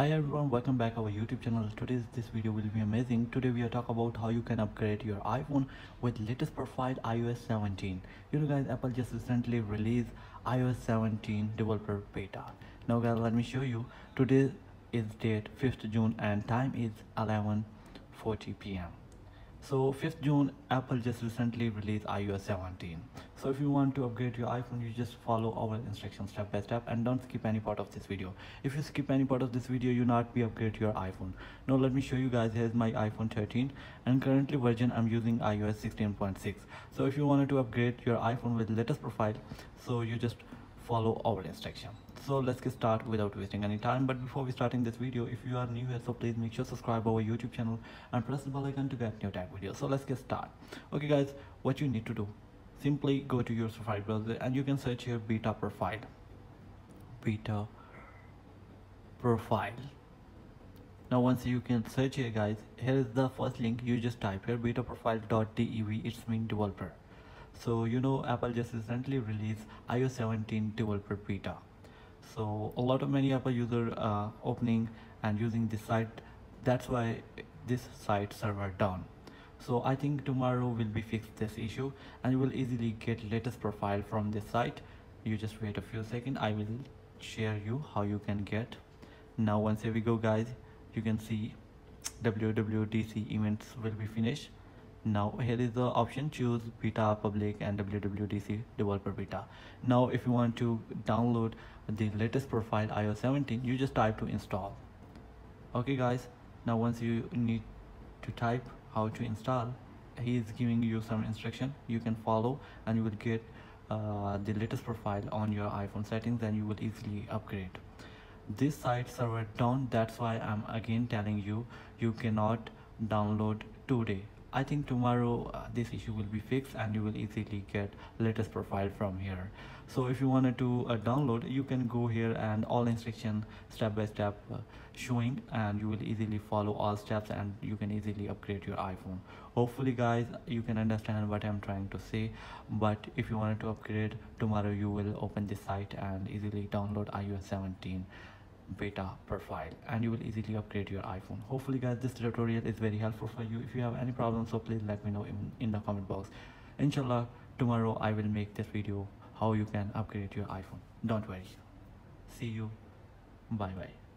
hi everyone welcome back our youtube channel. Today's this video will be amazing. Today we are talk about how you can upgrade your iphone with latest profile ios 17 you know guys apple just recently released ios 17 developer beta. Now guys let me show you. Today is date 5th june and time is 11 40 p.m so 5th june apple just recently released ios 17 so if you want to upgrade your iphone you just follow our instructions step by step and don't skip any part of this video. If you skip any part of this video you not be upgrade your iphone. Now let me show you guys here's my iphone 13 and currently version i'm using ios 16.6 so if you wanted to upgrade your iphone with latest profile so you just follow our instruction. So let's get started without wasting any time. But before we starting this video if you are new here so please make sure subscribe our youtube channel and press the bell icon to get new tech videos so let's get started. Okay guys what you need to do simply go to your safari browser and you can search here beta profile. Beta profile. Now once you can search here guys here is the first link you just type here beta profile.dev it's mean developer. So you know apple just recently released ios 17 developer beta. So a lot of many apple user uh, opening and using this site. That's why this site server down so i think tomorrow will be fixed this issue and you will easily get latest profile from this site. You just wait a few seconds. I will share you how you can get. Now once here we go guys. You can see wwdc events will be finished. Now here is the option. Choose beta public and wwdc developer beta. Now if you want to download the latest profile ios 17 you just type to install. Okay guys. Now once you need to type how to install. He is giving you some instruction. You can follow and you will get uh, the latest profile on your iphone settings and you will easily upgrade. This site server down. That's why i'm again telling you you cannot download today I think tomorrow uh, this issue will be fixed and you will easily get latest profile from here. So if you wanted to uh, download you can go here and all instruction step by step uh, showing and you will easily follow all steps and you can easily upgrade your iphone. Hopefully guys you can understand what i'm trying to say but if you wanted to upgrade tomorrow you will open this site and easily download ios 17 beta profile and you will easily upgrade your iphone. Hopefully guys this tutorial is very helpful for you. If you have any problems so please let me know in, in the comment box. Inshallah tomorrow i will make this video how you can upgrade your iphone. Don't worry. See you. Bye bye